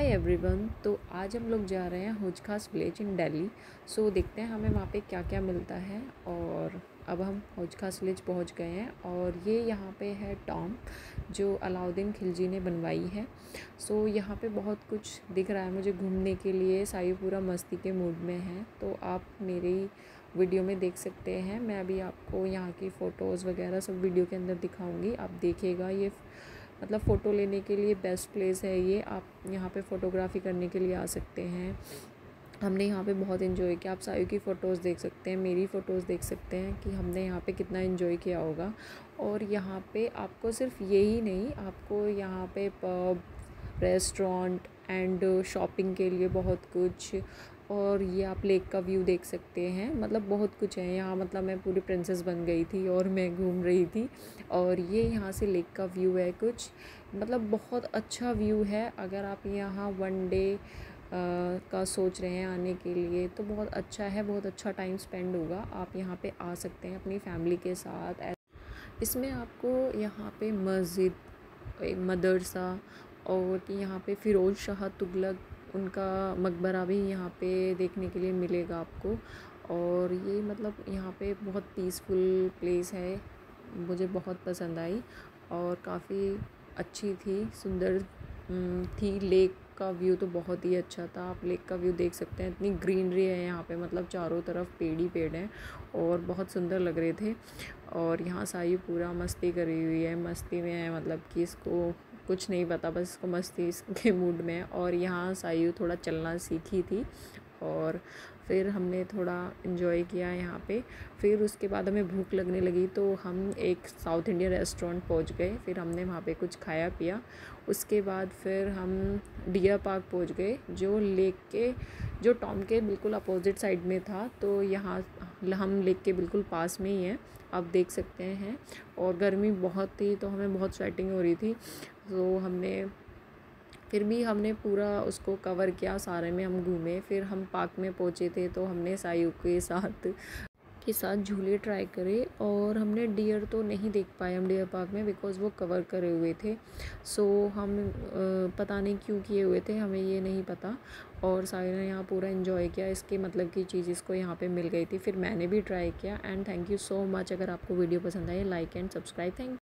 Hi everyone तो आज हम लोग जा रहे हैं हौज खास विलेज इन दिल्ली सो देखते हैं हमें वहाँ पे क्या क्या मिलता है और अब हम हौज खास विलेज पहुँच गए हैं और ये यहाँ पे है टॉम जो अलाउद्दीन खिलजी ने बनवाई है. सो यहाँ पे बहुत कुछ दिख रहा है मुझे घूमने के लिए सायु पूरा मस्ती के मूड में है. तो आप मेरी वीडियो में देख सकते हैं. मैं अभी आपको यहाँ की फ़ोटोज़ वगैरह सब वीडियो के अंदर दिखाऊँगी. आप देखिएगा ये मतलब फ़ोटो लेने के लिए बेस्ट प्लेस है ये। आप यहाँ पे फ़ोटोग्राफ़ी करने के लिए आ सकते हैं। हमने यहाँ पे बहुत इन्जॉय किया। आप सायु की फ़ोटोज़ देख सकते हैं, मेरी फ़ोटोज़ देख सकते हैं कि हमने यहाँ पे कितना इन्जॉय किया होगा। और यहाँ पे आपको सिर्फ़ ये ही नहीं, आपको यहाँ पे पब, रेस्टोरेंट एंड शॉपिंग के लिए बहुत कुछ और ये आप लेक का व्यू देख सकते हैं। मतलब बहुत कुछ है। यहाँ मतलब मैं पूरी प्रिंसेस बन गई थी और मैं घूम रही थी। और ये यहाँ से लेक का व्यू है कुछ। मतलब बहुत अच्छा व्यू है। अगर आप यहाँ वन डे का सोच रहे हैं आने के लिए तो बहुत अच्छा है। बहुत अच्छा टाइम स्पेंड होगा। आप यहाँ पे आ सकते हैं अपनी फैमिली के साथ। इसमें आपको यहाँ पे मस्जिद मदरसा और यहाँ पे फ़िरोज़ शाह तुगलक उनका मकबरा भी यहाँ पे देखने के लिए मिलेगा आपको। और ये मतलब यहाँ पे बहुत पीसफुल प्लेस है। मुझे बहुत पसंद आई और काफ़ी अच्छी थी, सुंदर थी। लेक का व्यू तो बहुत ही अच्छा था। आप लेक का व्यू देख सकते हैं। इतनी ग्रीनरी है यहाँ पे मतलब चारों तरफ़ पेड़ ही पेड़ हैं और बहुत सुंदर लग रहे थे। और यहाँ साई पूरा मस्ती करी हुई है। मस्ती में है मतलब कि इसको कुछ नहीं पता, बस इसको मस्ती इसके मूड में। और यहाँ सायु थोड़ा चलना सीखी थी। और फिर हमने थोड़ा इन्जॉय किया यहाँ पे। फिर उसके बाद हमें भूख लगने लगी तो हम एक साउथ इंडियन रेस्टोरेंट पहुँच गए। फिर हमने वहाँ पे कुछ खाया पिया। उसके बाद फिर हम डियर पार्क पहुँच गए, जो लेक के, जो टॉम के बिल्कुल अपोजिट साइड में था। तो यहाँ हम लेक के बिल्कुल पास में ही हैं, आप देख सकते हैं। और गर्मी बहुत थी तो हमें बहुत स्वेटिंग हो रही थी। तो हमने फिर भी हमने पूरा उसको कवर किया, सारे में हम घूमे। फिर हम पार्क में पहुँचे थे तो हमने सायु के साथ के साथ झूले ट्राई करे और हमने डियर तो नहीं देख पाए हम डियर पार्क में बिकॉज़ वो कवर करे हुए थे। सो हम पता नहीं क्यों किए हुए थे, हमें ये नहीं पता और सारे ने यहाँ पूरा इन्जॉय किया। इसके मतलब की चीज़ इसको यहाँ पे मिल गई थी। फिर मैंने भी ट्राई किया and thank you so much अगर आपको वीडियो पसंद आए लाइक एंड सब्सक्राइब थैंक